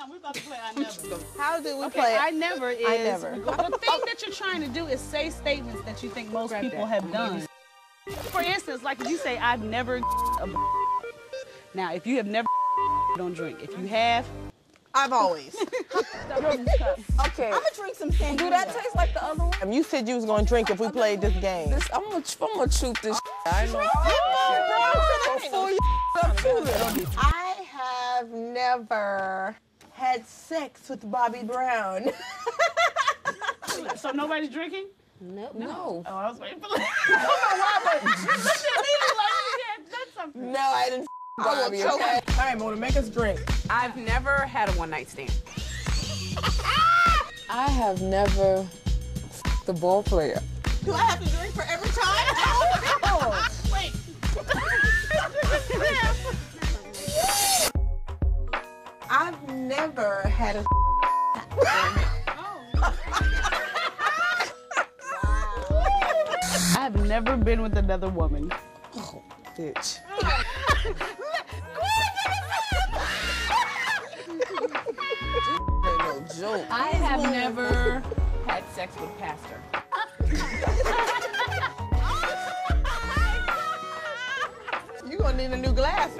no, we about to play I never. How do we Okay, play? I never is I never. the thing that you're trying to do is say statements that you think most Grab people that. have done. For instance, like if you say I've never a now if you have never don't drink. If you have, I've always. Okay. I'm gonna drink some sangria. Do that taste like the other one? Um, you said you was gonna drink if we played this game. This, I'm gonna, I'm gonna shoot this. I know. Before you up to it. I have never had sex with Bobby Brown. so nobody's drinking? No. no. Oh, I was waiting for that. I don't know why, but like, yeah, that's something. no, I didn't Bobby, okay? All right, Mona, make us drink. I've never had a one night stand. I have never the ball player. Do I have to drink for every time? Never had a. I've never been with another woman. Oh, Bitch. joke. I have never had sex with pastor. You gonna need a new glass.